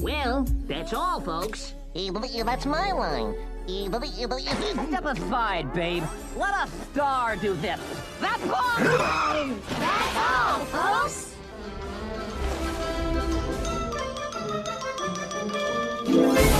Well, that's all, folks. That's my line. Step aside, babe. Let a star do this. That's all! That's all, folks! Yeah.